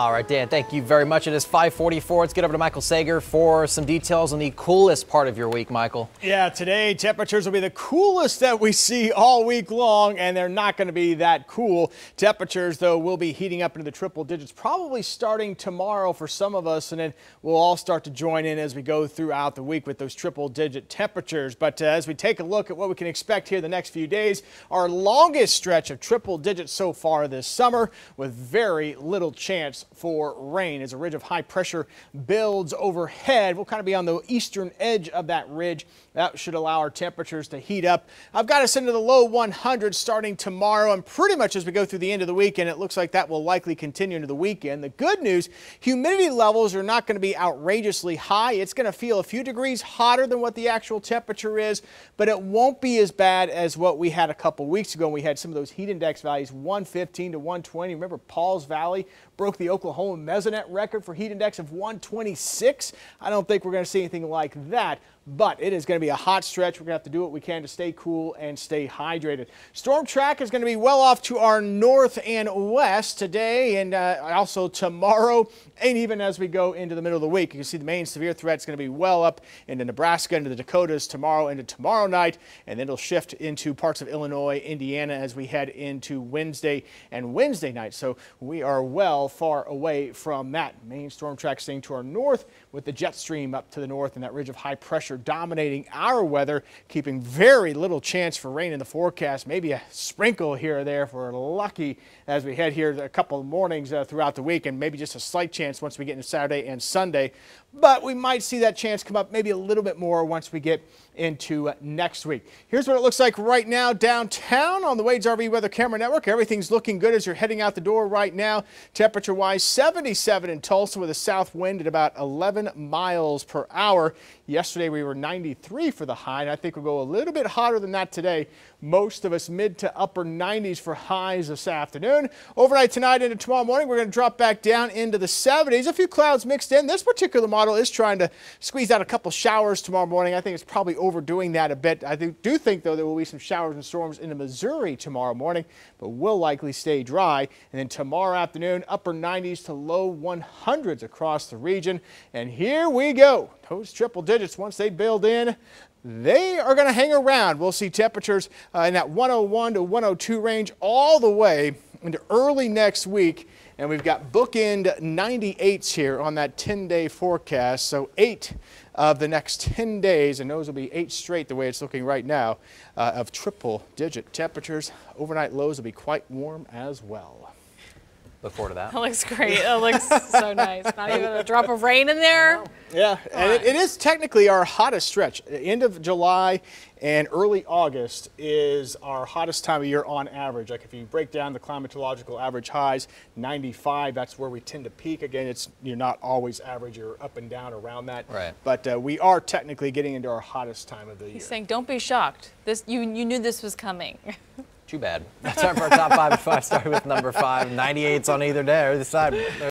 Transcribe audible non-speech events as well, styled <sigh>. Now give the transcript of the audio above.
All right, Dan, thank you very much. It is 544. Let's get over to Michael Seger for some details on the coolest part of your week, Michael. Yeah, today temperatures will be the coolest that we see all week long, and they're not going to be that cool. Temperatures, though, will be heating up into the triple digits, probably starting tomorrow for some of us, and then we'll all start to join in as we go throughout the week with those triple digit temperatures. But uh, as we take a look at what we can expect here the next few days, our longest stretch of triple digits so far this summer with very little chance for rain as a ridge of high pressure builds overhead. We'll kind of be on the eastern edge of that ridge. That should allow our temperatures to heat up. I've got us into the low 100s starting tomorrow and pretty much as we go through the end of the weekend. It looks like that will likely continue into the weekend. The good news, humidity levels are not going to be outrageously high. It's going to feel a few degrees hotter than what the actual temperature is, but it won't be as bad as what we had a couple weeks ago. when We had some of those heat index values 115 to 120. Remember Pauls Valley broke the Oklahoma Mesonet record for heat index of 126. I don't think we're going to see anything like that but it is going to be a hot stretch. We're going to have to do what we can to stay cool and stay hydrated. Storm track is going to be well off to our north and west today and uh, also tomorrow and even as we go into the middle of the week. You can see the main severe threat is going to be well up into Nebraska, into the Dakotas tomorrow, into tomorrow night, and then it'll shift into parts of Illinois, Indiana as we head into Wednesday and Wednesday night. So we are well far away from that. Main storm track staying to our north with the jet stream up to the north and that ridge of high pressure dominating our weather, keeping very little chance for rain in the forecast. Maybe a sprinkle here or there for lucky as we head here a couple of mornings uh, throughout the week and maybe just a slight chance once we get into Saturday and Sunday. But we might see that chance come up maybe a little bit more once we get into next week. Here's what it looks like right now downtown on the Wade's RV Weather Camera Network. Everything's looking good as you're heading out the door right now. Temperature wise 77 in Tulsa with a south wind at about 11 miles per hour. Yesterday we were 93 for the high and I think we'll go a little bit hotter than that today. Most of us mid to upper 90s for highs this afternoon. Overnight tonight into tomorrow morning we're going to drop back down into the 70s. A few clouds mixed in. This particular model is trying to squeeze out a couple showers tomorrow morning. I think it's probably overdoing that a bit. I do, think, though, there will be some showers and storms into Missouri tomorrow morning, but will likely stay dry. And then tomorrow afternoon, upper 90s to low 100s across the region. And here we go. Those triple digits, once they build in, they are going to hang around. We'll see temperatures uh, in that 101 to 102 range all the way into early next week. And we've got bookend 98s here on that 10-day forecast. So eight of the next 10 days, and those will be eight straight the way it's looking right now, uh, of triple digit temperatures. Overnight lows will be quite warm as well. Look forward to that. That looks great. It looks so nice. Not even a drop of rain in there. Yeah, and it, it is technically our hottest stretch. End of July and early August is our hottest time of year on average. Like if you break down the climatological average highs, 95, that's where we tend to peak. Again, it's you're not always average. You're up and down around that. Right. But uh, we are technically getting into our hottest time of the year. He's saying, don't be shocked. This you you knew this was coming. <laughs> Too bad. That's time for our top five. Five started with number five. 98s on either day or the side.